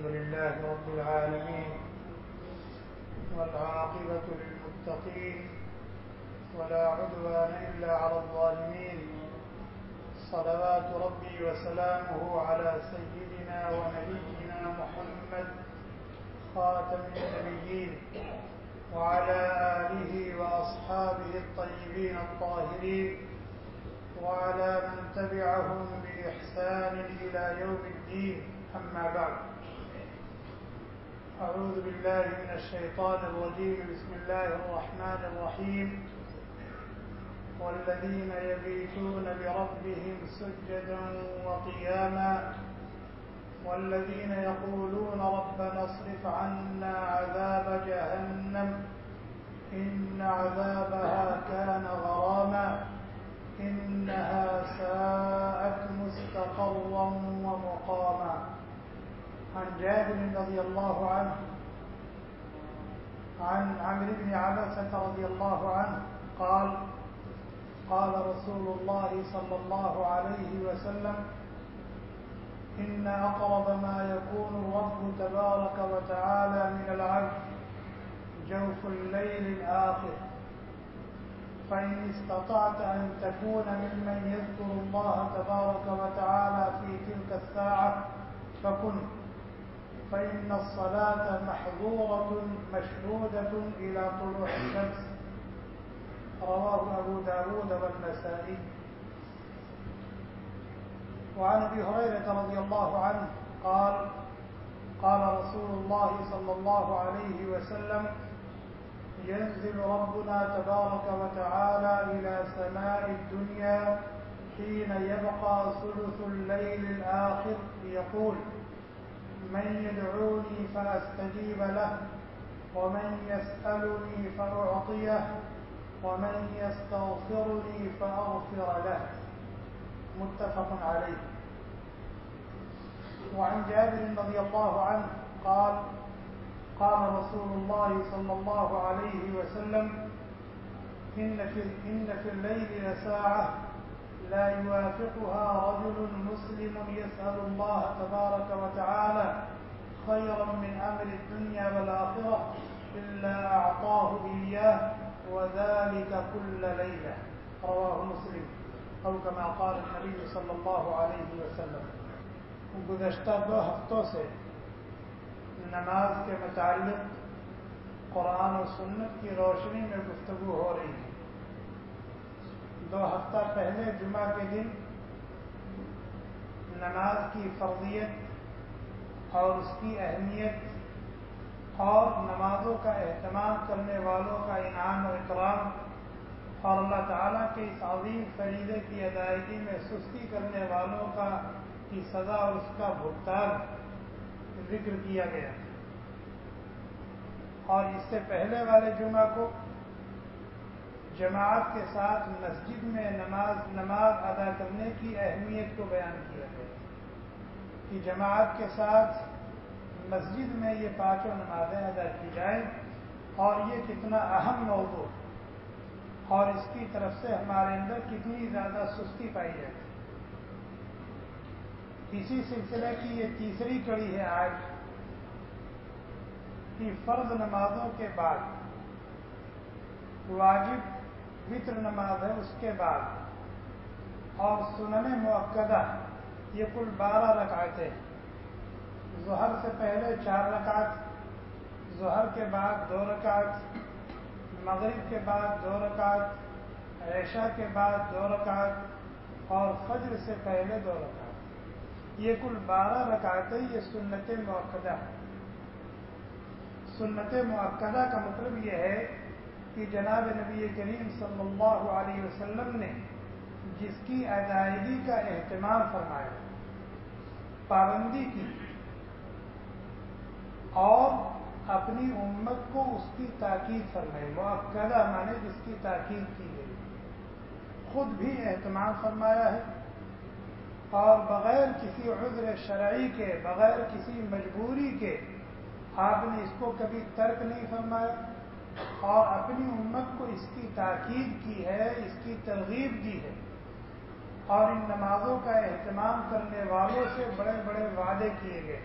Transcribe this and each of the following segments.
الحمد لله رب العالمين والعاقبة للمتقين ولا عدوان إلا على الظالمين صلوات ربي وسلامه على سيدنا ونبينا محمد خاتم النبيين وعلى آله وأصحابه الطيبين الطاهرين وعلى من تبعهم بإحسان إلى يوم الدين. أما بعد. أعوذ بالله من الشيطان الرجيم. بسم الله الرحمن الرحيم. والذين يبيتون بربهم سجدا وقياما. والذين يقولون ربنا اصرف عنا عذاب جهنم. إن عذابها كان غراما. إنها ساءت مستقرا ومقاما. عن جابر رضي الله عنه عن عمرو بن عبسة رضي الله عنه قال قال رسول الله صلى الله عليه وسلم إن أقرب ما يكون الرب تبارك وتعالى من العبد جوف الليل الآخر. فإن استطعت أن تكون ممن يذكر الله تبارك وتعالى في تلك الساعة فكن. فإن الصلاة محظورة مشهودة إلى طلوع الشمس. رواه أبو داود والنسائي. وعن أبي هريرة رضي الله عنه قال قال رسول الله صلى الله عليه وسلم ينزل ربنا تبارك وتعالى إلى سماء الدنيا حين يبقى ثلث الليل الآخر. ليقول من يدعوني فأستجيب له ومن يسألني فأعطيه ومن يستغفرني فأغفر له. متفق عليه. وعن جابر رضي الله عنه قال قال رسول الله صلى الله عليه وسلم إن في, إن في الليل لساعة لا يوافقها رجل مسلم يسأل الله تبارك وتعالى خيرا من أمر الدنيا والآخرة إلا أعطاه إياه وذلك كل ليلة. رواه مسلم. أو كما قال النبی صلی اللہ علیہ وسلم. گزشتہ دو ہفتوں سے نماز کے متعلق قرآن و سنت کی روشنی میں گفتگو ہو رہی ہے دو ہفتہ پہلے جمعہ کے دن نماز کی فرضیت اور اس کی اہمیت اور نمازوں کا اہتمام کرنے والوں کا انعام و اکرام اور اللہ تعالیٰ کے اس عظیم فریضے کی ادائیگی میں سستی کرنے والوں کا کی سزا اور اس کا بھگتان ذکر کیا گیا اور اس سے پہلے والے جمعہ کو جماعت کے ساتھ مسجد میں نماز نماز ادا کرنے کی اہمیت کو بیان کیا گیا۔ کہ جماعت کے ساتھ مسجد میں یہ پانچوں نمازیں ادا کی جائیں اور یہ کتنا اہم موضوع اور اس کی طرف سے ہمارے اندر کتنی زیادہ سستی پائی جاتی اسی سلسلے کی یہ تیسری کڑی ہے آج کہ فرض نمازوں کے بعد واجب وطر نماز ہے، اس کے بعد۔ اور سنن موقع یہ کل بارہ رکعتیں ظہر سے پہلے چار رکعت، ظہر کے بعد دو رکعت، مغرب کے بعد دو رکعت عیشا کے بعد دو رکعت، اور فجر سے پہلے دو رکعت۔ یہ کل بارہ رکعتیں یہ سنت موقع ہے سنت موقع کا مطلب یہ ہے کہ جناب نبی کریم صلی اللہ علیہ وسلم نے جس کی ادائیگی کا اہتمام فرمایا، پابندی کی، اور اپنی امت کو اس کی تاکید فرمائی۔ موقع مانے جس کی تاکید کی گئی۔ خود بھی اہتمام فرمایا ہے، اور بغیر کسی عذر شرعی کے، بغیر کسی مجبوری کے، آپ نے اس کو کبھی ترک نہیں فرمایا۔ اور اپنی امت کو اس کی تاکید کی ہے، اس کی ترغیب دی ہے۔ اور ان نمازوں کا اہتمام کرنے والوں سے بڑے بڑے وعدے کیے گئے۔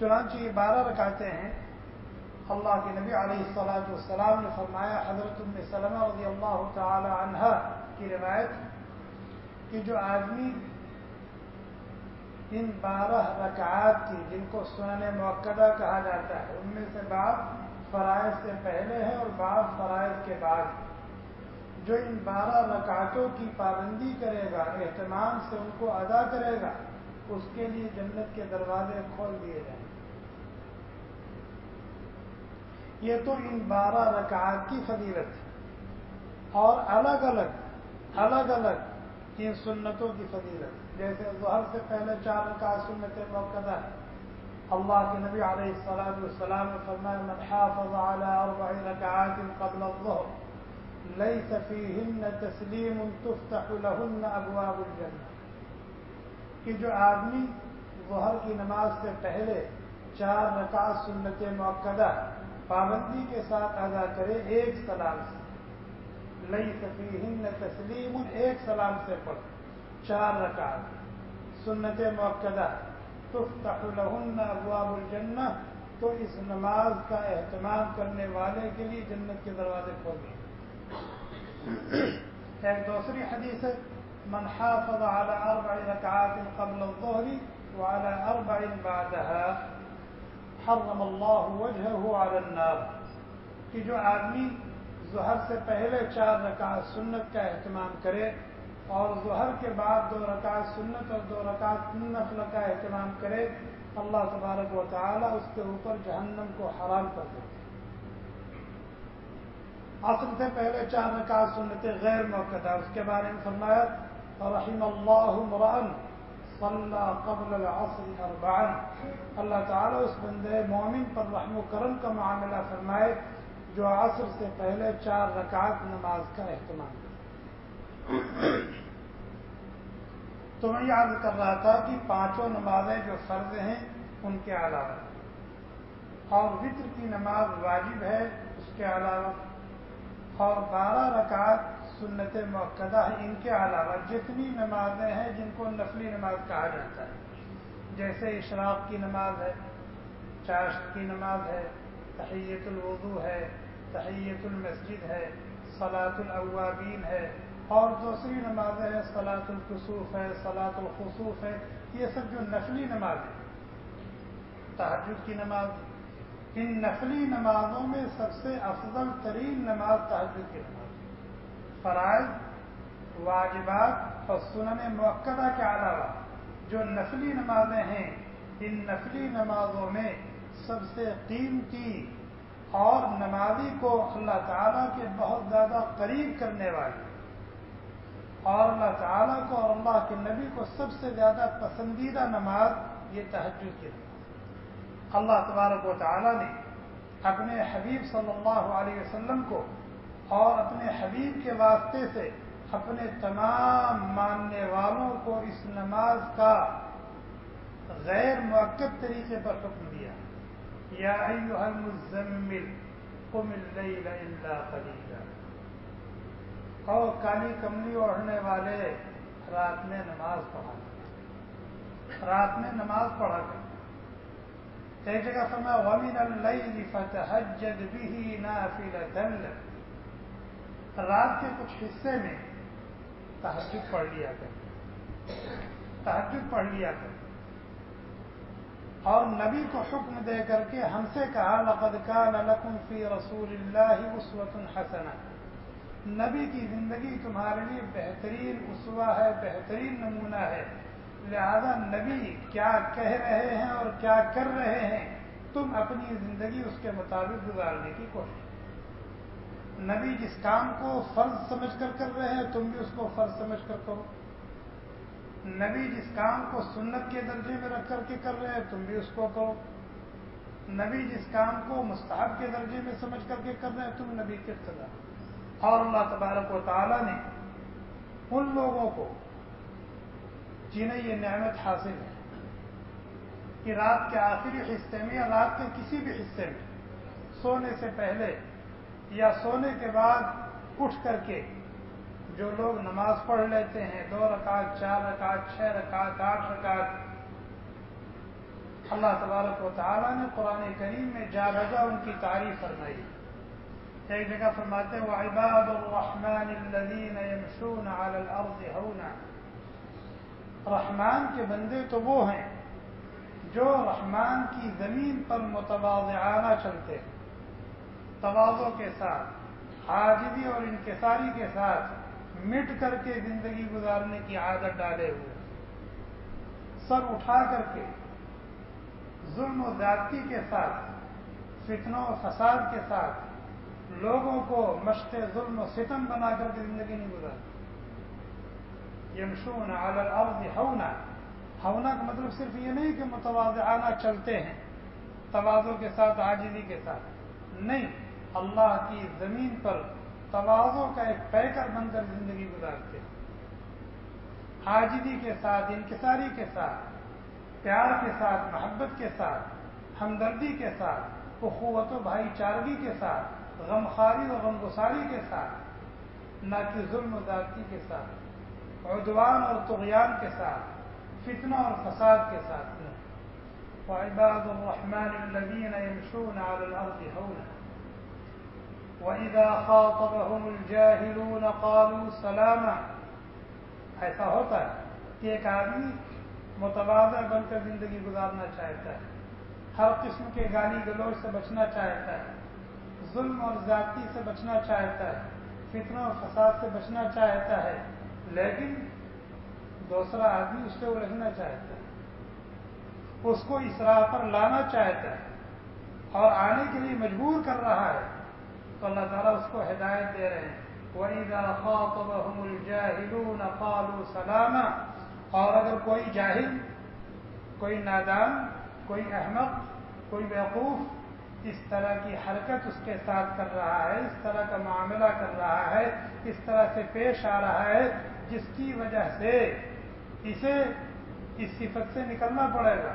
چنانچہ یہ بارہ رکاتے ہیں۔ اللہ کے نبی علیہ السلاۃ والسلام نے فرمایا، حضرت ام سلمہ رضی اللہ تعالی عنہ کی روایت کہ جو آدمی ان بارہ رکعات کی، جن کو سنن موقع کہا جاتا ہے، ان میں سے بعض فرائض سے پہلے ہے اور بعض فرائض کے بعد۔ جو ان بارہ رکعتوں کی پابندی کرے گا، اہتمام سے ان کو ادا کرے گا، اس کے لیے جنت کے دروازے کھول دیے جائیں۔ یہ تو ان بارہ رکعات کی فضیلت ہے۔ اور الگ الگ الگ الگ ان سنتوں کی فضیلت۔ جیسے ظہر سے پہلے چار رکعت سنت موقع ہے اللہ کے نبی علیہ السلام والسلام نے فرمایا، من حافظ على اربع ركعات قبل الظهر ليس فيهن تسليم تفتح لهن ابواب الجنه کہ جو آدمی ظہر کی نماز سے پہلے چار رکعت سنت موقع پابندی کے ساتھ ادا کرے ایک سلام سے لئی سفی ہند تسلیم ایک سلام سے پڑھ، چار رکعت سنت موقع تفتح لہن ابواب الجنہ، تو اس نماز کا اہتمام کرنے والے کے لیے جنت کے دروازے کھول گئے ایک دوسری حدیث ہے، من حافظ على اربع ركعات قبل الظهر وعلى اربع بعدها، حرم اللہ وجهه على النار. کہ جو آدمی ظہر سے پہلے چار رکعت سنت کا اہتمام کرے اور ظہر کے بعد دو رکعت سنت اور دو رکعت نفل کا اہتمام کرے، اللہ تبارک و تعالی اس کے اوپر جہنم کو حرام کر دیتے عصر سے پہلے چار رکعت سنت غیر موقع تھا۔ اس کے بارے میں فرمایا، رحم اللہ مران صلى قبل العصر اربعا۔ اللہ تعالیٰ اس بندے مومن پر رحم و کرم کا معاملہ فرمائے جو عصر سے پہلے چار رکعت نماز کا اہتمام کرے۔ تو میں یاد کر رہا تھا کہ پانچوں نمازیں جو فرض ہیں، ان کے علاوہ۔ اور وطر کی نماز واجب ہے اس کے علاوہ۔ اور بارہ رکعت سنت موقع ہے ان کے علاوہ۔ جتنی نمازیں ہیں جن کو نفلی نماز کہا جاتا ہے۔ جیسے اشراق کی نماز ہے، چاشت کی نماز ہے تحیت الوضو ہے تحیت المسجد ہے سلاۃ الاوابین ہے اور دوسری نمازیں ہیں سلاۃ القصوف ہے سلاۃ الخصوف ہے، یہ سب جو نفلی نماز ہے۔ تحجد کی نماز۔ ان نفلی نمازوں میں سب سے افضل ترین نماز تحجد کی نماز۔ فرائض، واجبات اور سنن موقع کے علاوہ جو نفلی نمازیں ہیں، ان نفلی نمازوں میں سب سے قیمتی اور نمازی کو اللہ تعالیٰ کے بہت زیادہ قریب کرنے والی اور اللہ تعالیٰ کو اور اللہ کے نبی کو سب سے زیادہ پسندیدہ نماز یہ تحجد کی نماز اللہ تبارک و تعالیٰ نے اپنے حبیب صلی اللہ علیہ وسلم کو اور اپنے حبیب کے واسطے سے اپنے تمام ماننے والوں کو اس نماز کا غیر موقع طریقے پر حکم دیا۔ یا المزمل قم اللیل الا قلیلا۔ اور کالی کملی اوڑھنے والے رات میں نماز پڑھا رات میں نماز پڑھا کر۔ ایک جگہ فرمایا، ومن اللیل فتحجد به نافلة لك رات کے کچھ حصے میں تحجد پڑھ لیا کر۔ تحجد پڑھ لیا کر۔ اور نبی کو حکم دے کر کے ہم سے کہا، لقد كان لكم في رسول اللہ اسوت حسنہ نبی کی زندگی تمہارے لیے بہترین اسوا ہے، بہترین نمونہ ہے۔ لہذا نبی کیا کہہ رہے ہیں اور کیا کر رہے ہیں، تم اپنی زندگی اس کے مطابق گزارنے کی کوشش نبی جس کام کو فرض سمجھ کر کر رہے ہیں، تم بھی اس کو فرض سمجھ کر کرو۔ نبی جس کام کو سنت کے درجے میں رکھ کر کے کر رہے ہیں، تم بھی اس کو کرو۔ نبی جس کام کو مستحب کے درجے میں سمجھ کر کے کر رہے ہیں، تم نبی کے سزا اور اللہ تبارک و تعالی نے ان لوگوں کو جنہیں یہ نعمت حاصل ہے کہ رات کے آخری حصے میں یا رات کے کسی بھی حصے میں سونے سے پہلے یا سونے کے بعد اٹھ کر کے جو لوگ نماز پڑھ لیتے ہیں، دو رکعت، چار رکعت، چھ رکعت، آٹھ رکعت، اللہ تبارک و تعالیٰ نے قرآن کریم میں جا رضا ان کی تعریف فرمائی۔ ایک جگہ فرماتے وہ عباد الرحمن الذین يمشون على الارض ہونا رحمان کے بندے تو وہ ہیں جو رحمان کی زمین پر متوازعانہ چلتے ہیں۔ توازوں کے ساتھ حاجبی اور انکساری کے ساتھ مٹ کر کے زندگی گزارنے کی عادت ڈالے ہوئے سر اٹھا کر کے، ظلم و زیادتی کے ساتھ، فتنوں و فساد کے ساتھ لوگوں کو مشق، ظلم و ستم بنا کر کے زندگی نہیں گزارتی یمشون علی الارض ہونا ہونا کا مطلب صرف یہ نہیں کہ متوازعانہ چلتے ہیں توازوں کے ساتھ آجزی کے ساتھ۔ نہیں، اللہ کی زمین پر توازوں کا ایک پیکر بن کر زندگی گزارتے ہیں۔ حاجدی کے ساتھ، انکساری کے ساتھ، پیار کے ساتھ، محبت کے ساتھ، ہمدردی کے ساتھ، اخوت و بھائی چارگی کے ساتھ۔ غمخاری و غم گساری کے ساتھ، نہ کہ ظلم و ذاتی کے ساتھ، عدوان اور تغیان کے ساتھ، فتنہ اور فساد کے ساتھ۔ وعباد الرحمن الذين يمشون على الأرض هونا وإذا خاطبهم الجاهلون قالوا سلاما۔ ایسا ہوتا ہے کہ ایک آدمی متوازہ بن کر زندگی گزارنا چاہتا ہے، ہر قسم کے گالی گلوچ سے بچنا چاہتا ہے۔ ظلم اور ذاتی سے بچنا چاہتا ہے فتنوں اور فساد سے بچنا چاہتا ہے، لیکن دوسرا آدمی اس سے الجھنا چاہتا ہے۔ اس کو اس راہ پر لانا چاہتا ہے اور آنے کے لیے مجبور کر رہا ہے۔ تو اللہ تعالیٰ اس کو ہدایت دے رہے ہیں۔ وَإِذَا خَاطَبَهُمُ الْجَاهِلُونَ قَالُوا سَلَامًا۔ اور اگر کوئی جاہل، کوئی نادان، کوئی احمد کوئی بیوقوف اس طرح کی حرکت اس کے ساتھ کر رہا ہے، اس طرح کا معاملہ کر رہا ہے، اس طرح سے پیش آ رہا ہے، جس کی وجہ سے اسے اس صفت سے نکلنا پڑے گا۔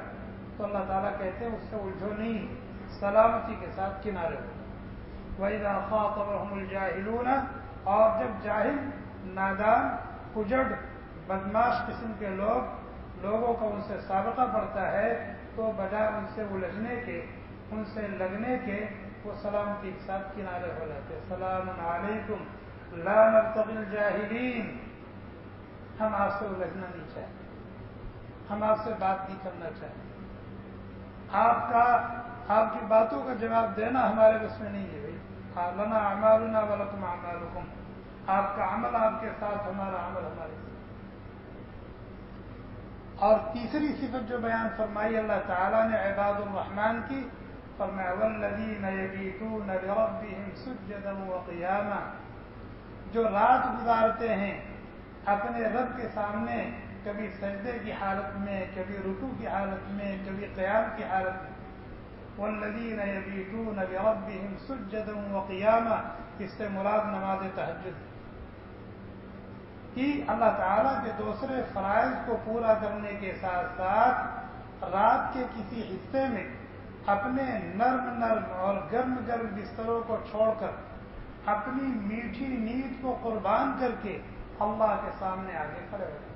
تو اللہ تعالیٰ کہتے ہیں، اس سے الجھو نہیں سلامتی کے ساتھ کنارے ہو۔ وہی خاطبهم الجاہلون اور جب جاہل، نادان اجڑ بدماش قسم کے لوگ، لوگوں کو ان سے سابقہ پڑتا ہے، تو بجائے ان سے الجھنے کے ان سے لگنے کے وہ سلامتی کے ساتھ کنارے ہو جاتے السلام علیکم، لا نبتغی الجاہلین۔ ہم آپ سے الجھنا نہیں چاہتے۔ ہم آپ سے بات نہیں کرنا چاہتے۔ آپ کا، آپ کی باتوں کا جواب دینا ہمارے بس میں نہیں ہے بھائی۔ لنا امالنا والا تم آپ کا عمل آپ کے ساتھ، ہمارا عمل ہمارے ساتھ۔ اور تیسری صفت جو بیان فرمائی، اللہ تعالیٰ نے عباد الرحمان کی فرمایا والذین یبیتون لربهم سجدا وقیاما جو رات گزارتے ہیں، اپنے رب کے سامنے، کبھی سجدے کی حالت میں، کبھی رکو کی حالت میں، کبھی قیام کی حالت میں۔ والذین یبیتون لربهم سجدا وقیاما اس سے مراد نماز تحجد کہ اللہ تعالیٰ کے دوسرے فرائض کو پورا کرنے کے ساتھ ساتھ رات کے کسی حصے میں اپنے نرم نرم اور گرم گرم بستروں کو چھوڑ کر، اپنی میٹھی نیند کو قربان کر کے اللہ کے سامنے آگے کھڑے ہوتے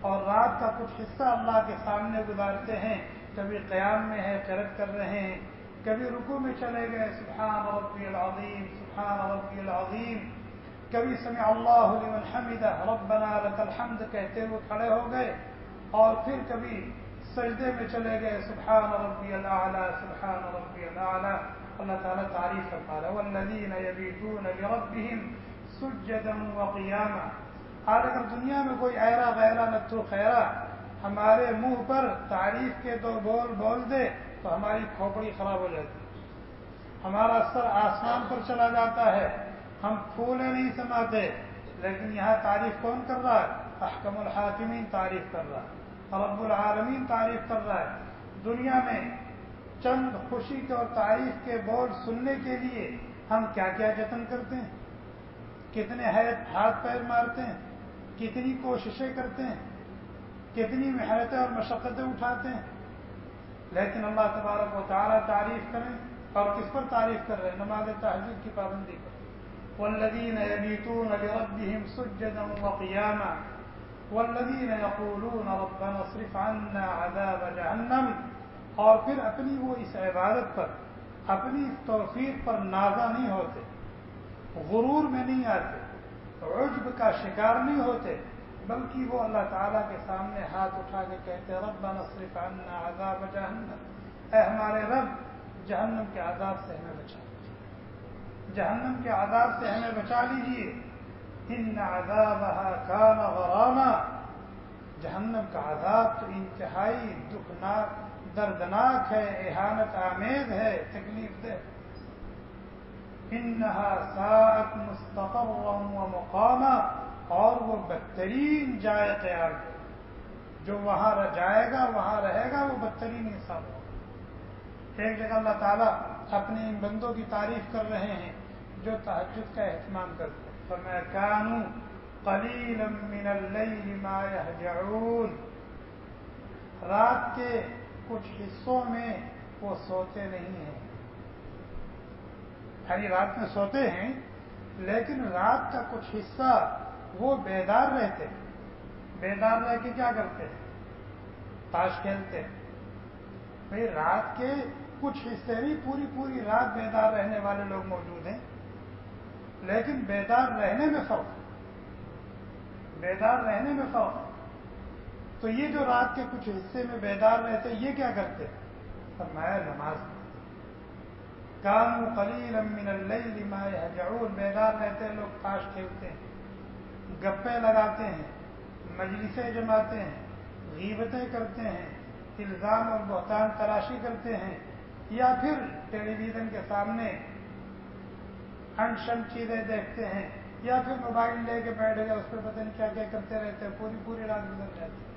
اور رات کا کچھ حصہ اللہ کے سامنے گزارتے ہیں۔ کبھی قیام میں ہے چرت کر رہے ہیں۔ کبھی رکو میں چلے گئے، سبحان ربی العظیم، سبحان ربی العظیم۔ کبھی سمع اللہ لمن حمدہ، ربنا لك الحمد کہتے ہوئے کھڑے ہو گئے۔ اور پھر کبھی سجدے میں چلے گئے، سبحان ربی العلیٰ سبحان ربی العلیٰ اللہ تعالیٰ تعریف کرتا رہا والذین یبیتون لربهم سجدا وقیاما۔ آج اگر دنیا میں کوئی ایرا غیرہ نتو خیرہ ہمارے منہ پر تعریف کے دو بول بول دے، تو ہماری کھوپڑی خراب ہو جاتی۔ ہمارا سر آسمان پر چلا جاتا ہے، ہم پھولے نہیں سماتے، لیکن یہاں تعریف کون کر رہا ہے؟ احکم الحاکمین تعریف کر رہا ہے۔ رب العالمین تعریف کر رہا ہے۔ دنیا میں چند خوشی کے اور تعریف کے بول سننے کے لیے ہم کیا کیا جتن کرتے ہیں؟ کتنے حیرت ہاتھ پیر مارتے ہیں؟ کتنی کوششیں کرتے ہیں؟ کتنی محنتیں اور مشقتیں اٹھاتے ہیں؟ لیکن اللہ تبارک و تعالیٰ تعریف کریں اور کس پر تعریف کر رہے ہیں؟ نماز تحجد کی پابندی پر۔ والذين يبيتون لربهم سجدا وقياما والذين يقولون ربنا اصرف عنا عذاب جهنم اور پھر اپنی وہ اس عبادت پر، اپنی اس توفیق پر نازا نہیں ہوتے، غرور میں نہیں آتے، عجب کا شکار نہیں ہوتے، بلکہ وہ اللہ تعالیٰ کے سامنے ہاتھ اٹھا کے کہتے رب نصرف عنا عذاب جہنم۔ اے ہمارے رب، جہنم کے عذاب سے ہمیں بچا لیجیے جہنم کے عذاب سے ہمیں بچا لیجیے ان عذاب کان غراما. جہنم کا عذاب تو انتہائی دکھناک، دردناک ہے، احانت آمیز ہے، تکلیف دہ۔ انہا ساعت مستقر و مقامہ اور وہ بدترین جائے قیام ہے جو وہاں جائے گا، وہاں رہے گا، وہ بدترین انسان ہوگا۔ ایک جگہ اللہ تعالیٰ اپنے ان بندوں کی تعریف کر رہے ہیں، جو تحجد کا اہتمام کرتے ہیں۔ فرمایا، کانو قلیلا من اللیل ما یہجعون رات کے کچھ حصوں میں وہ سوتے نہیں ہیں۔ یعنی رات میں سوتے ہیں، لیکن رات کا کچھ حصہ وہ بیدار رہتے بیدار رہ کے کیا کرتے ہیں؟ تاش کھیلتے بھائی رات کے کچھ حصے بھی پوری پوری رات بیدار رہنے والے لوگ موجود ہیں۔ لیکن بیدار رہنے میں فرق بیدار رہنے میں فرق تو یہ جو رات کے کچھ حصے میں بیدار رہتے یہ کیا کرتے فرمایا، نماز کام قلیل من اللیل ما یہجعون بیدار رہتے لوگ تاش کھیلتے ہیں گپے لگاتے ہیں، مجلسیں جماتے ہیں، غیبتیں کرتے ہیں، الزام اور بہتان تراشی کرتے ہیں، یا پھر ٹیلی ویژن کے سامنے ان شن چیزیں دیکھتے ہیں یا پھر موبائل لے کے بیٹھ گئے، اس پہ پتہ نہیں کیا کیا کرتے رہتے ہیں، پوری پوری رات گزر جاتی ہے۔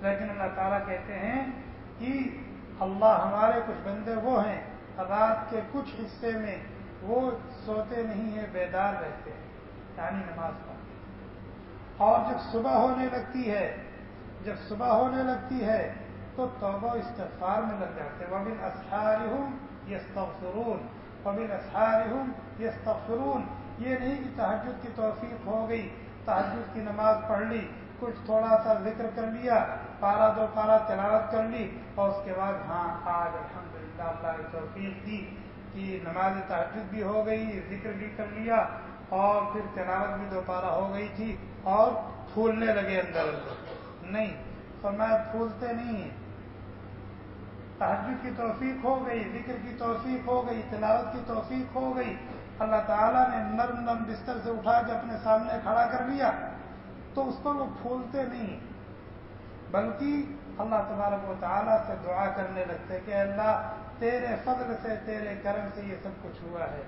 لیکن اللہ تعالیٰ کہتے ہیں کہ اللہ ہمارے کچھ بندے وہ ہیں رات کے کچھ حصے میں وہ سوتے نہیں ہیں، بیدار رہتے ہیں یعنی نماز پڑھتے اور جب صبح ہونے لگتی ہے، جب صبح ہونے لگتی ہے، تو توبہ استفار میں لگ جاتے ہیں۔ وہ بن اسار ہوں یس تفرون وبن تفرون یہ نہیں کہ تحجد کی توفیق ہو گئی تحجد کی نماز پڑھ لی، کچھ تھوڑا سا ذکر کر لیا پارا دو پارا تلاوت کر لی، اور اس کے بعد ہاں آج الحمد للہ اللہ نے توفیق دی کہ نماز تحجد بھی ہو گئی، ذکر بھی کر لیا، اور پھر تلاوت بھی دو پارا ہو گئی تھی، اور پھولنے لگے اندر اندر۔ نہیں، فرمایا پھولتے نہیں ہیں۔ تحجد کی توفیق ہو گئی، ذکر کی توفیق ہو گئی، تلاوت کی توفیق ہو گئی۔ اللہ تعالیٰ نے نرم نرم بستر سے اٹھا کے اپنے سامنے کھڑا کر لیا۔ تو اس پر وہ پھولتے نہیں۔ بلکہ اللہ تبارک و تعالیٰ سے دعا کرنے لگتے کہ اللہ، تیرے فضل سے، تیرے کرم سے یہ سب کچھ ہوا ہے۔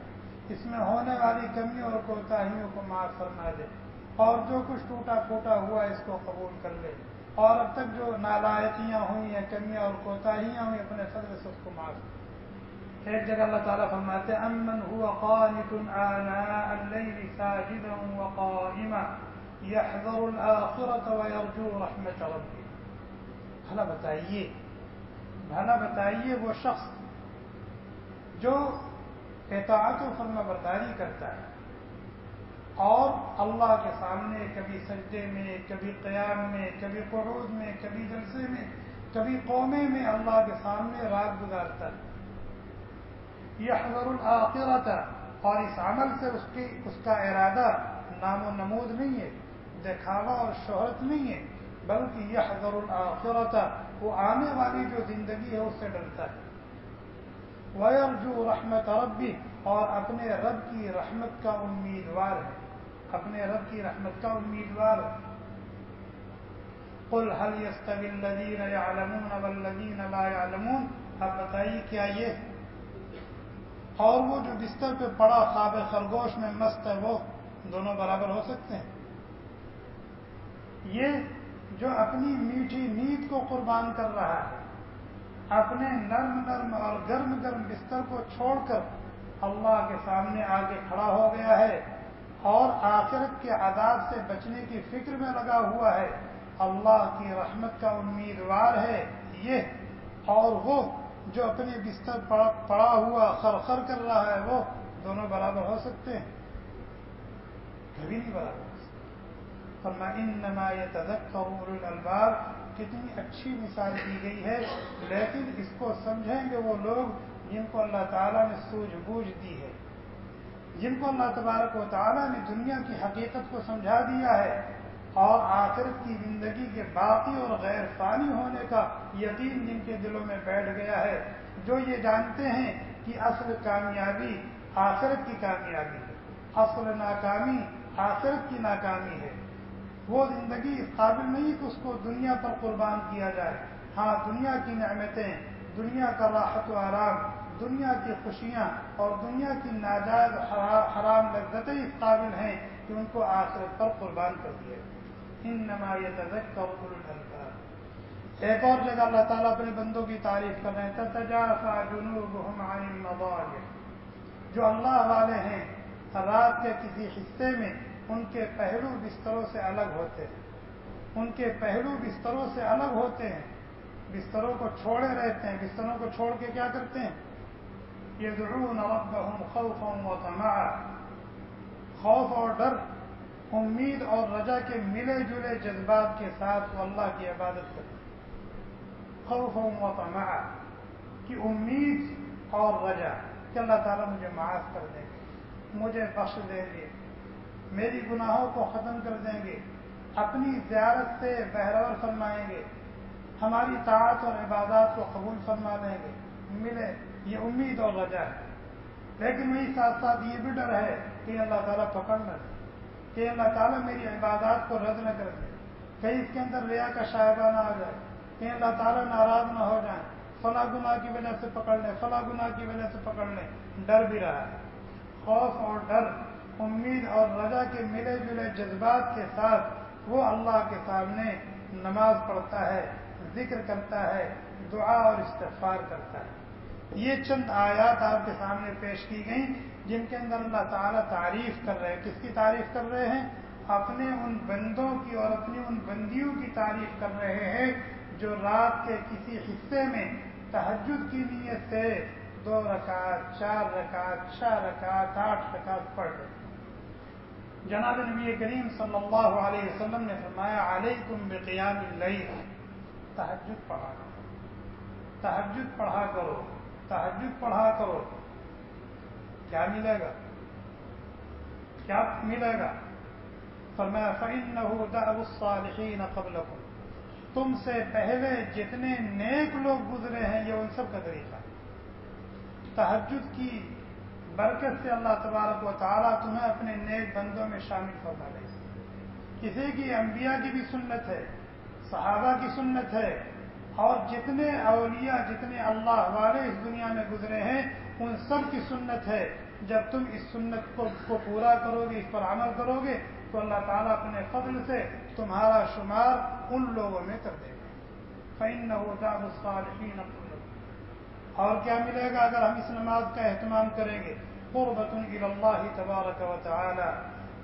اس میں ہونے والی کمیوں اور کوتاہیوں کو معاف فرما دے۔ اور جو کچھ ٹوٹا پھوٹا ہوا اس کو قبول کر لے۔ اور اب تک جو نالائقیاں ہوئی ہیں کمیاں اور کوتاہیاں ہوئی اپنے فضل سے اس کو معاف ایک جگہ اللہ تعالیٰ فرماتے امن ہوا قانت آناء اللیل ساجدا وقائما يحضر الآخرة ويرجو رحمة ربه بھلا بتائیے بھلا بتائیے وہ شخص جو اطاعت و فرما کرتا ہے اور اللہ کے سامنے کبھی سجدے میں، کبھی قیام میں، کبھی قعود میں، کبھی جلسے میں، کبھی قومے میں اللہ کے سامنے رات گزارتا ہے۔ یہ حضر الآخرت اور اس عمل سے اس کی، اس کا ارادہ نام و نمود نہیں ہے، دکھاوا اور شہرت نہیں ہے، بلکہ یہ حضر الآخرت وہ آنے والی جو زندگی ہے اس سے ڈرتا ہے۔ جو رحمت ربی اور اپنے رب کی رحمت کا امیدوار ہے۔ اپنے رب کی رحمت کا امیدوار قل هل يستوي الذين يعلمون والذين لا يعلمون؟ اب بتائیے کیا یہ اور وہ جو بستر پہ پڑا خواب خرگوش میں مست ہے، وہ دونوں برابر ہو سکتے ہیں۔ یہ جو اپنی میٹھی نیند کو قربان کر رہا ہے، اپنے نرم نرم اور گرم گرم بستر کو چھوڑ کر اللہ کے سامنے آگے کھڑا ہو گیا ہے۔ اور آخرت کے عذاب سے بچنے کی فکر میں لگا ہوا ہے۔ اللہ کی رحمت کا امیدوار ہے۔ یہ اور وہ جو اپنے بستر پڑا ہوا خرخر کر رہا ہے، وہ دونوں برابر ہو سکتے ہیں۔ کبھی نہیں برابر انما يتذكر اولو الالباب۔ کتنی اچھی مثال دی گئی ہے، لیکن اس کو سمجھیں گے وہ لوگ جن کو اللہ تعالیٰ نے سوجھ بوجھ دی ہے۔ جن کو اللہ تبارک و تعالیٰ نے دنیا کی حقیقت کو سمجھا دیا ہے اور آخرت کی زندگی کے باقی اور غیر فانی ہونے کا یقین جن کے دلوں میں بیٹھ گیا ہے، جو یہ جانتے ہیں کہ اصل کامیابی آخرت کی کامیابی ہے۔ اصل ناکامی آخرت کی ناکامی ہے۔ وہ زندگی اس قابل نہیں کہ اس کو دنیا پر قربان کیا جائے۔ ہاں دنیا کی نعمتیں، دنیا کا راحت و آرام دنیا کی خوشیاں اور دنیا کی ناجائز حرام لذتیں اس قابل ہیں کہ ان کو آخرت پر قربان کر دیا ان نمایت ایک اور جگہ اللہ تعالیٰ اپنے بندوں کی تعریف کر رہے ہیں جو اللہ والے ہیں، رات کے کسی حصے میں ان کے پہلو بستروں سے الگ ہوتے ہیں۔ ان کے پہلو بستروں سے الگ ہوتے ہیں۔ بستروں کو چھوڑے رہتے ہیں۔ بستروں کو چھوڑ کے کیا کرتے ہیں؟ یہ ضرور خوف و تماع خوف اور ڈر، امید اور رجا کے ملے جلے جذبات کے ساتھ وہ اللہ کی عبادت کرتے خوف و تماع کی امید اور رجا کہ اللہ تعالیٰ مجھے معاف کر دیں گے، مجھے بخش دیں گے، میری گناہوں کو ختم کر دیں گے، اپنی زیارت سے بہرور فرمائیں گے، ہماری طاعت اور عبادات کو قبول فرما دیں گے، ملے یہ امید اور رجا ہے۔ لیکن وہی ساتھ ساتھ یہ بھی ڈر ہے کہ اللہ تعالیٰ پکڑ نہ دے کہ اللہ تعالیٰ میری عبادات کو رد نہ کر دے کہیں اس کے اندر ریا کا شاہبہ نہ آ جائے، کہ اللہ تعالیٰ ناراض نہ ہو جائیں فلاں گناہ کی وجہ سے پکڑ لیں فلاں گناہ کی وجہ سے پکڑ لیں ڈر بھی رہا ہے۔ خوف اور ڈر، امید اور رجا کے ملے جلے جذبات کے ساتھ وہ اللہ کے سامنے نماز پڑھتا ہے، ذکر کرتا ہے، دعا اور استغفار کرتا ہے۔ یہ چند آیات آپ کے سامنے پیش کی گئیں جن کے اندر اللہ تعالیٰ تعریف کر رہے ہیں۔ کس کی تعریف کر رہے ہیں؟ اپنے ان بندوں کی اور اپنی ان بندیوں کی تعریف کر رہے ہیں جو رات کے کسی حصے میں تحجد کی نیت سے دو رکعت، چار رکعت، چھ رکعت، آٹھ رکعت پڑھ رہے جناب نبی کریم صلی اللہ علیہ وسلم نے فرمایا، علیکم بقیام اللیل تحجد پڑھا کرو۔ تحجد پڑھا کرو۔ تحجد پڑھا کرو۔ کیا ملے گا؟ کیا ملے گا؟ فرمایا، فإنه دعو الصالحین قبلکم تم سے پہلے جتنے نیک لوگ گزرے ہیں، یہ ان سب کا طریقہ تحجد کی برکت سے اللہ تبارک و تعالیٰ تمہیں اپنے نیک بندوں میں شامل فرما لے کسی کی انبیاء کی بھی سنت ہے، صحابہ کی سنت ہے اور جتنے اولیاء، جتنے اللہ والے اس دنیا میں گزرے ہیں، ان سب کی سنت ہے۔ جب تم اس سنت کو کو پورا کرو گے، اس پر عمل کرو گے، تو اللہ تعالیٰ اپنے فضل سے تمہارا شمار ان لوگوں میں کر دے گا۔ فین نہ ہوتا الصالحین اور کیا ملے گا اگر ہم اس نماز کا اہتمام کریں گے؟ قربت اللہ تبارک و تعالی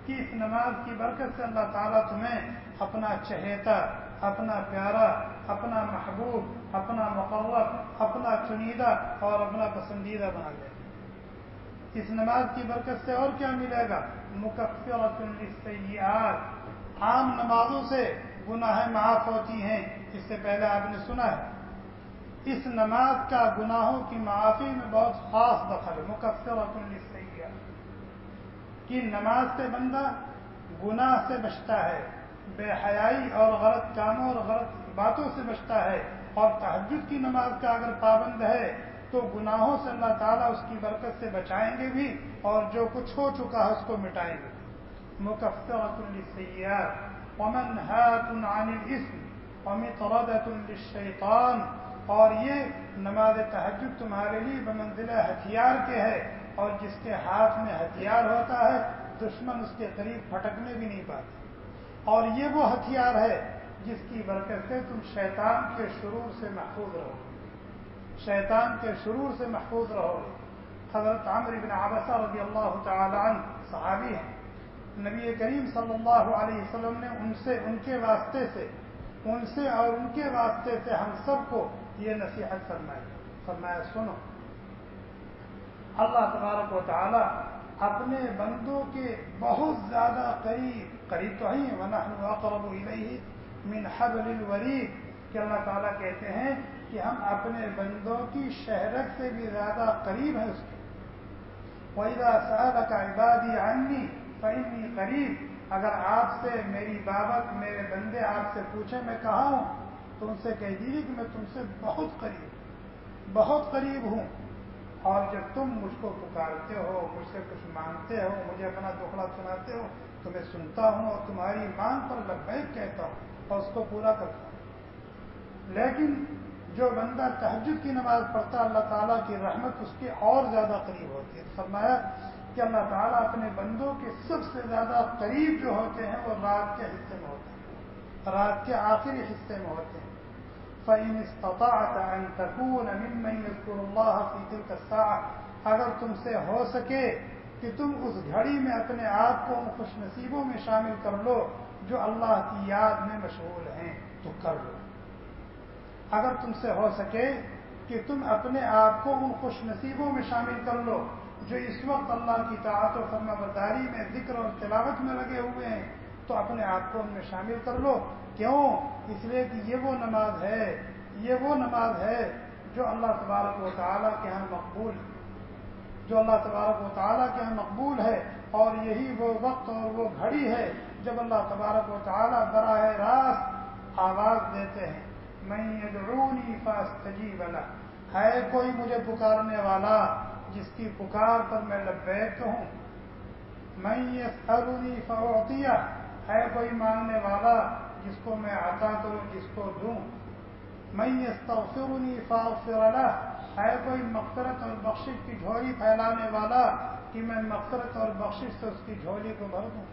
کہ اس نماز کی برکت سے اللہ تعالیٰ تمہیں اپنا چہیتا اپنا پیارا، اپنا محبوب، اپنا مقرر اپنا چنیدہ اور اپنا پسندیدہ بنا دے اس نماز کی برکت سے اور کیا ملے گا؟ مکفرت السیئات۔ عام نمازوں سے گناہ معاف ہوتی ہیں، اس سے پہلے آپ نے سنا ہے۔ اس نماز کا گناہوں کی معافی میں بہت خاص دخل ہے مقصر کہ نماز سے بندہ گناہ سے بچتا ہے بے حیائی اور غلط کاموں اور غلط باتوں سے بچتا ہے اور تحجد کی نماز کا اگر پابند ہے تو گناہوں سے اللہ تعالیٰ اس کی برکت سے بچائیں گے بھی اور جو کچھ ہو چکا ہے اس کو مٹائیں گے۔ مکفرت السیات ومن هات عن الاسم ومطردت للشیطان۔ اور یہ نماز تحجد تمہارے لیے بمنزل ہتھیار کے ہے اور جس کے ہاتھ میں ہتھیار ہوتا ہے، دشمن اس کے قریب پھٹکنے بھی نہیں پاتے اور یہ وہ ہتھیار ہے جس کی برکت سے تم شیطان کے شرور سے محفوظ رہو۔ شیطان کے شرور سے محفوظ رہو۔ حضرت عامر بن عبسہ رضی اللہ تعالی عنہ صحابی ہیں۔ نبی کریم صلی اللہ علیہ وسلم نے ان سے، ان کے واسطے سے، ان سے اور ان کے واسطے سے ہم سب کو یہ نصیحت فرمائی۔ فرمایا، سنو۔ اللہ تبارک و تعالی اپنے بندوں کے بہت زیادہ قریب قریب تو ہی من حبل الورید کہ اللہ تعالیٰ کہتے ہیں کہ ہم اپنے بندوں کی شہرت سے بھی زیادہ قریب ہیں اس کے۔ ویدا سعد کا عبادی عنی فعنی قریب اگر آپ سے میری بابت، میرے بندے آپ سے پوچھیں، میں کہا ہوں؟ تو ان سے کہہ دیجیے کہ میں تم سے بہت قریب بہت قریب ہوں۔ اور جب تم مجھ کو پکارتے ہو، مجھ سے کچھ مانگتے ہو، مجھے اپنا دکھڑا سناتے ہو، تو میں سنتا ہوں اور تمہاری مانگ پر لبیک کہتا ہوں اور اس کو پورا کرتا ہوں۔ لیکن جو بندہ تہجد کی نماز پڑھتا، اللہ تعالیٰ کی رحمت اس کے اور زیادہ قریب ہوتی ہے۔ فرمایا کہ اللہ تعالیٰ اپنے بندوں کے سب سے زیادہ قریب جو ہوتے ہیں، وہ رات کے حصے میں ہوتے ہیں۔ رات کے آخری حصے میں ہوتے ہیں۔ فعین استطاعت ان تكون ممن يذكر الله في تلك الساعه اگر تم سے ہو سکے کہ تم اس گھڑی میں اپنے آپ کو ان خوش نصیبوں میں شامل کر لو جو اللہ کی یاد میں مشغول ہیں، تو کر لو۔ اگر تم سے ہو سکے کہ تم اپنے آپ کو ان خوش نصیبوں میں شامل کر لو جو اس وقت اللہ کی طاعت و فرما برداری میں ذکر اور تلاوت میں لگے ہوئے ہیں، تو اپنے آپ کو ان میں شامل کر لو۔ کیوں؟ اس لیے کہ یہ وہ نماز ہے، یہ وہ نماز ہے جو اللہ تبارک و تعالیٰ کے یہاں مقبول جو اللہ تبارک و تعالیٰ کے یہاں مقبول ہے اور یہی وہ وقت اور وہ گھڑی ہے جب اللہ تبارک و تعالیٰ براہ راست آواز دیتے ہیں۔ میں یدعونی فاستجیب له ہے کوئی مجھے پکارنے والا جس کی پکار پر میں لبیک ہوں۔ میں یسألنی فاعطیہ ہے کوئی مانگنے والا جس کو میں عطا کروں، جس کو دوں۔ میں یستغفرنی فاغفر له ہے کوئی مغفرت اور بخشش کی جھولی پھیلانے والا، کہ میں مغفرت اور بخشش سے اس کی جھولی کو بھر دوں۔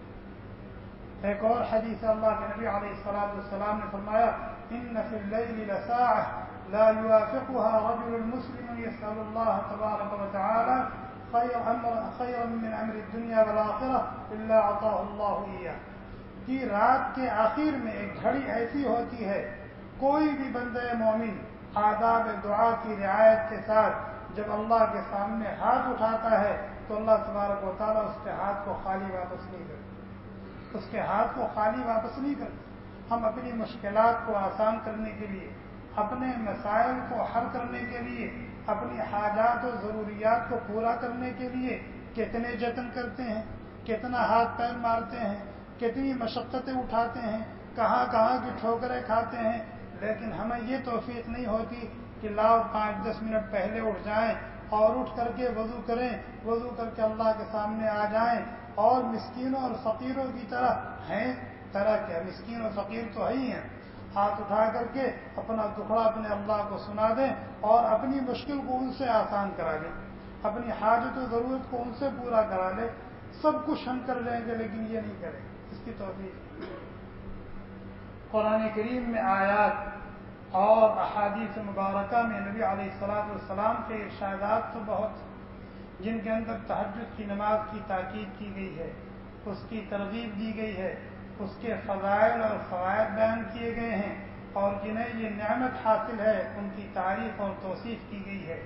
ایک اور حدیث اللہ کے نبی علیہ السلام والسلام نے فرمایا، ان في الليل لساعة لا يوافقها رجل مسلم يسأل الله تبارك وتعالى خير أمر خيرا من أمر الدنيا والآخرة إلا عطاه الله إياه کہ رات کے آخر میں ایک گھڑی ایسی ہوتی ہے، کوئی بھی بندہ مومن آداب دعا کی رعایت کے ساتھ جب اللہ کے سامنے ہاتھ اٹھاتا ہے، تو اللہ تبارک و تعالیٰ اس کے ہاتھ کو خالی واپس نہیں کرتے اس کے ہاتھ کو خالی واپس نہیں کرتے ہم اپنی مشکلات کو آسان کرنے کے لیے، اپنے مسائل کو حل کرنے کے لیے، اپنی حاجات و ضروریات کو پورا کرنے کے لیے کتنے جتن کرتے ہیں، کتنا ہاتھ پیر مارتے ہیں کتنی مشقتیں اٹھاتے ہیں، کہاں کہاں کی ٹھوکریں کھاتے ہیں، لیکن ہمیں یہ توفیق نہیں ہوتی کہ لاؤ پانچ دس منٹ پہلے اٹھ جائیں اور اٹھ کر کے وضو کریں، وضو کر کے اللہ کے سامنے آ جائیں۔ اور مسکینوں اور فقیروں کی طرح ہیں، طرح کے مسکین اور فقیر تو ہی ہیں۔ ہاتھ اٹھا کر کے اپنا دکھڑا اپنے اللہ کو سنا دیں اور اپنی مشکل کو ان سے آسان کرا لیں اپنی حاجت و ضرورت کو ان سے پورا کرا لیں۔ سب کچھ ہم کر لیں گے لیکن یہ نہیں کریں گے۔ اس کی توفیق۔ قرآن کریم میں آیات اور احادیث مبارکہ میں نبی علیہ السلاط والسلام کے ارشادات تو بہت جن کے اندر تحجد کی نماز کی تاکید کی گئی ہے، اس کی ترغیب دی گئی ہے، اس کے فضائل اور فوائد بیان کیے گئے ہیں اور جنہیں یہ نعمت حاصل ہے، ان کی تعریف اور توصیف کی گئی ہے۔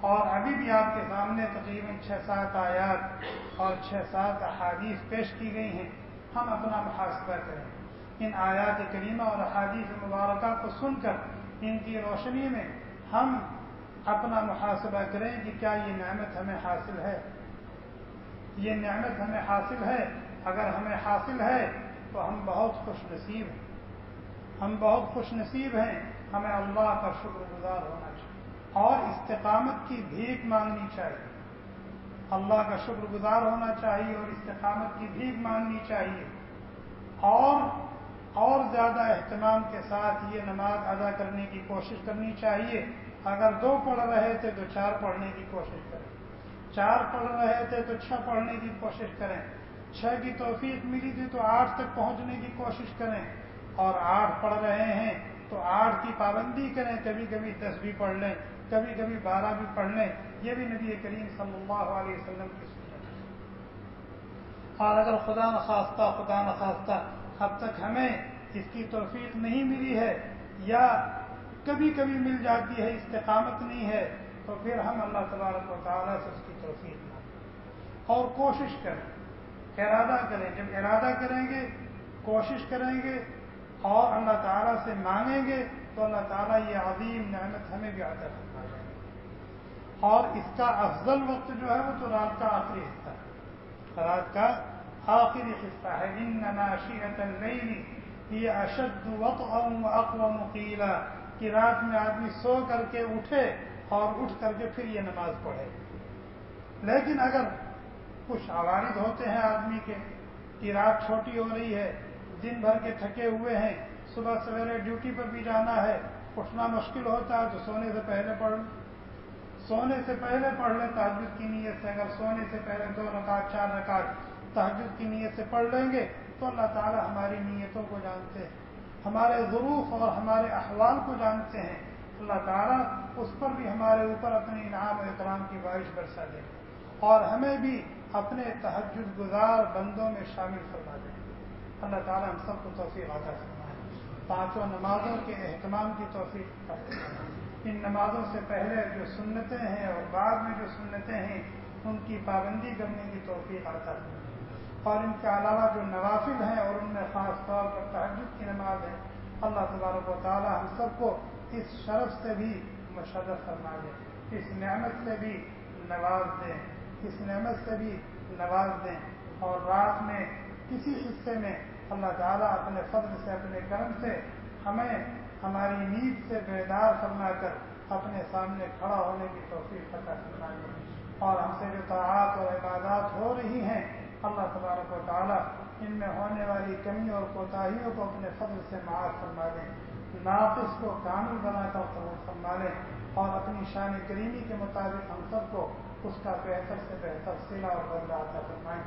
اور ابھی بھی آپ کے سامنے تقریباً چھ سات آیات اور چھ سات احادیث پیش کی گئی ہیں۔ ہم اپنا محاسبہ کریں ان آیات کریمہ اور احادیث مبارکہ کو سن کر، ان کی روشنی میں ہم اپنا محاسبہ کریں کہ کیا یہ نعمت ہمیں حاصل ہے۔ یہ نعمت ہمیں حاصل ہے۔ اگر ہمیں حاصل ہے تو ہم بہت خوش نصیب ہیں۔ ہم بہت خوش نصیب ہیں۔ ہمیں اللہ کا شکر گزار ہونا چاہیے اور استقامت کی بھیک مانگنی چاہیے۔ اللہ کا شکر گزار ہونا چاہیے اور استقامت کی بھیک مانگنی چاہیے۔ اور اور زیادہ اہتمام کے ساتھ یہ نماز ادا کرنے کی کوشش کرنی چاہیے۔ اگر دو پڑھ رہے تھے تو چار پڑھنے کی کوشش کریں۔ چار پڑھ رہے تھے تو چھ پڑھنے کی کوشش کریں۔ چھ کی توفیق ملی تھی تو آٹھ تک پہنچنے کی کوشش کریں۔ اور آٹھ پڑھ رہے ہیں تو آٹھ کی پابندی کریں، کبھی کبھی دس بھی پڑھ لیں۔ کبھی کبھی بارہ بھی پڑھ لیں، یہ بھی نبی کریم صلی اللہ علیہ وسلم کی سنت اور اگر خدا نخواستہ خدا نخواستہ اب تک ہمیں اس کی توفیق نہیں ملی ہے یا کبھی کبھی مل جاتی ہے، استقامت نہیں ہے، تو پھر ہم اللہ تبارک و تعالیٰ سے اس کی توفیق مانگیں اور کوشش کریں، ارادہ کریں۔ جب ارادہ کریں گے، کوشش کریں گے اور اللہ تعالیٰ سے مانگیں گے تو اللہ تعالیٰ یہ عظیم نعمت ہمیں بھی عطا فرما دیں گے اور اس کا افضل وقت جو ہے وہ تو رات کا آخری حصہ ہے۔ رات کا آخری حصہ ہے۔ ان ناشیت اللیل یہ اشد وقت اقوام قیلا کہ رات میں آدمی سو کر کے اٹھے اور اٹھ کر کے پھر یہ نماز پڑھے۔ لیکن اگر کچھ عوارض ہوتے ہیں آدمی کے کہ رات چھوٹی ہو رہی ہے، دن بھر کے تھکے ہوئے ہیں صبح سویرے ڈیوٹی پر بھی جانا ہے، اٹھنا مشکل ہوتا ہے تو سونے سے پہلے پڑھ سونے سے پہلے پڑھ لیں تحجد کی نیت سے۔ اگر سونے سے پہلے دو رکعت، چار رکعت تحجد کی نیت سے پڑھ لیں گے تو اللہ تعالیٰ ہماری نیتوں کو جانتے ہیں، ہمارے ظروف اور ہمارے احوال کو جانتے ہیں۔ اللہ تعالیٰ اس پر بھی ہمارے اوپر اپنے انعام و اکرام کی بارش برسا دیں اور ہمیں بھی اپنے تحجد گزار بندوں میں شامل فرما دیں اللہ تعالیٰ ہم سب کو توفیق عطا فرمائے۔ پانچوں نمازوں کے اہتمام کی توفیق ان نمازوں سے پہلے جو سنتیں ہیں اور بعد میں جو سنتیں ہیں، ان کی پابندی کرنے کی توفیق آتا ہے اور ان کے علاوہ جو نوافل ہیں اور ان میں خاص طور پر تحجد کی نماز ہے اللہ تبارک و تعالیٰ ہم سب کو اس شرف سے بھی مشرف فرما دیں اس نعمت سے بھی نواز دیں۔ اس نعمت سے بھی نواز دیں۔ اور رات میں کسی حصے میں اللہ تعالیٰ اپنے فضل سے، اپنے کرم سے ہمیں ہماری نیند سے بیدار فرما کر اپنے سامنے کھڑا ہونے کی توفیق فتح فرمائے اور ہم سے جو تعات اور عبادات ہو رہی ہیں، اللہ تبارک و تعالیٰ ان میں ہونے والی کمی اور کوتاہیوں کو اپنے فضل سے معاف فرما دیں ناقص کو کامل بنا کر قبول فرما لیں اور اپنی شان کریمی کے مطابق ہم سب کو اس کا بہتر سے بہتر سلا اور بدلا عطا فرمائیں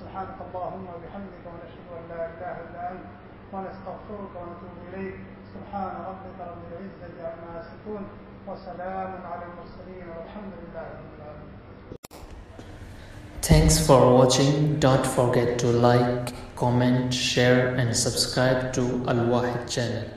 سبحانك اللهم وبحمدك ونشهد ان لا اله الا انت ونستغفرك ونتوب اليك سبحان ربك رب العزه عما يصفون وسلام على المرسلين والحمد لله رب العالمين Thanks for watching. Don't forget to like, comment, share and subscribe to Al Wahid channel.